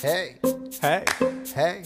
Hey, Hey, hey,